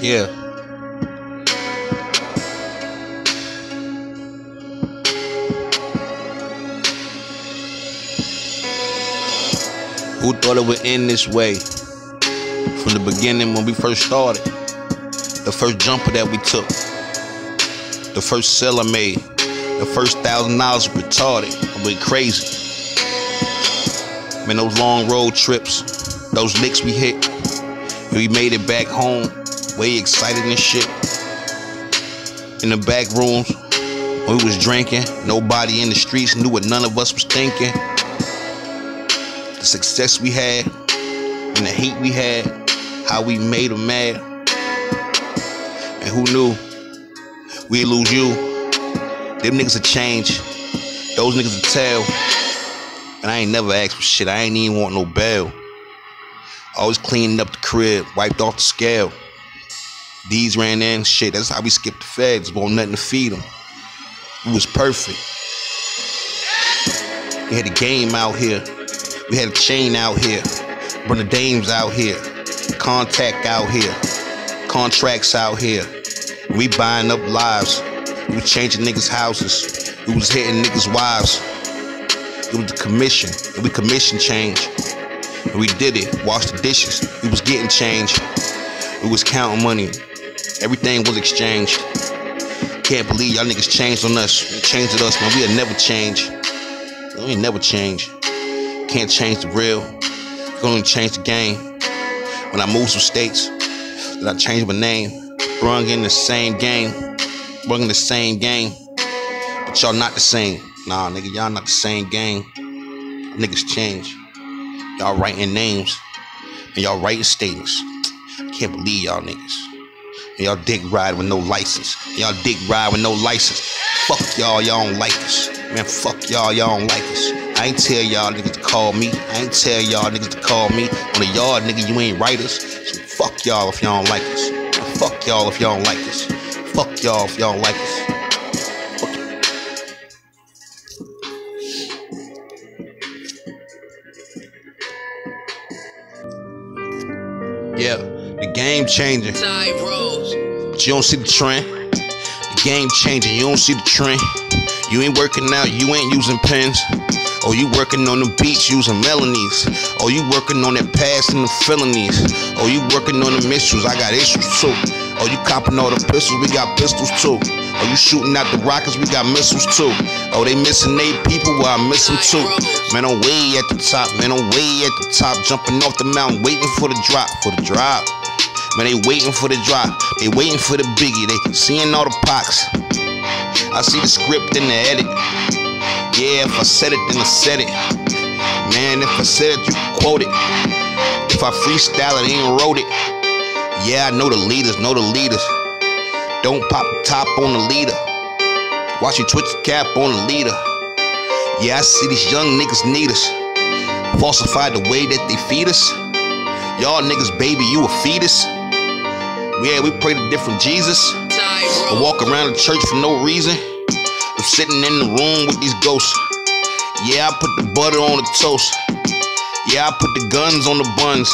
Yeah. Who thought it would end this way? From the beginning when we first started. The first jumper that we took. The first sell I made. The first thousand dollars retarded. I went crazy. Man, those long road trips, those licks we hit. We made it back home, way excited and shit. In the back rooms, we was drinking, nobody in the streets knew what none of us was thinking. The success we had, and the hate we had, how we made them mad. And who knew we'd lose you? Them niggas would change. Those niggas would tell. And I ain't never asked for shit. I ain't even want no bail. Always cleaning up the crib, wiped off the scale. These ran in, shit. That's how we skipped the feds. Want nothing to feed them. It was perfect. We had a game out here. We had a chain out here. Run the dames out here. Contact out here. Contracts out here. We buying up lives. We was changing niggas' houses. We was hitting niggas' wives. It was the commission. And we commission change. And we did it. Washed the dishes. We was getting change. We was counting money. Everything was exchanged. Can't believe y'all niggas changed on us. You changed at us, man. We'll never change. We ain't never change. Can't change the real. Can only change the game. When I moved some states, then I changed my name. Brung in the same game. Brung in the same game. But y'all not the same. Nah, nigga, y'all not the same game. Niggas change. Y'all writing names. And y'all writing statements. I Can't believe y'all niggas. Y'all dick ride with no license. Y'all dick ride with no license. Fuck y'all, y'all don't like us. Man, fuck y'all, y'all don't like us. I ain't tell y'all niggas to call me. I ain't tell y'all niggas to call me. On the yard, nigga, you ain't writers. So fuck y'all if y'all don't like us. Fuck y'all if y'all don't like us. Fuck y'all if y'all don't like us. Yeah, the game changing. But you don't see the trend. The game changing, you don't see the trend. You ain't working out, you ain't using pens. Oh, you working on the beach using melonies. Oh, you working on that past and the felonies. Oh, you working on the missiles, I got issues too. Oh, you copping all the pistols, we got pistols too. Oh, you shooting out the rockets, we got missiles too. Oh, they missing eight people, well, I miss them too. Man, I'm way at the top, man, I'm way at the top. Jumping off the mountain, waiting for the drop, for the drop. Man, they waiting for the drop, they waiting for the biggie, they seeing all the pox. I see the script and the edit. Yeah, if I said it, then I said it. Man, if I said it, you quote it. If I freestyle it, ain't wrote it. Yeah, I know the leaders, know the leaders. Don't pop the top on the leader. Watch you twitch the cap on the leader. Yeah, I see these young niggas need us. Falsify the way that they feed us. Y'all niggas, baby, you a fetus. Yeah, we pray to different Jesus. I walk around the church for no reason. I'm sitting in the room with these ghosts. Yeah, I put the butter on the toast. Yeah, I put the guns on the buns.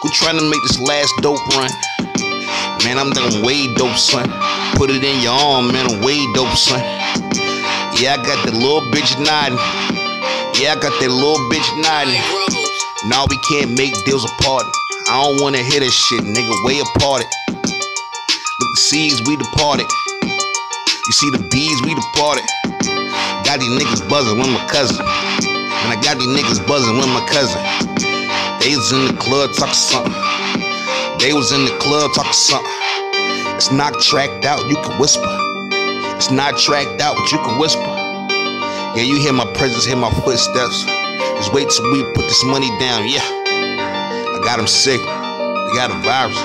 Who trying to make this last dope run? Man, I'm done way dope, son. Put it in your arm, man, I'm way dope, son. Yeah, I got that little bitch nodding. Yeah, I got that little bitch nodding. Now we can't make deals apart. I don't wanna hear this shit, nigga, way apart. The seas, we departed. You see the bees, we departed. Got these niggas buzzing with my cousin. And I got these niggas buzzing with my cousin. They was in the club talking something. They was in the club talking something. It's not tracked out, you can whisper. It's not tracked out, but you can whisper. Yeah, you hear my presence, hear my footsteps. Just wait till we put this money down, yeah. I got them sick. They got a virus.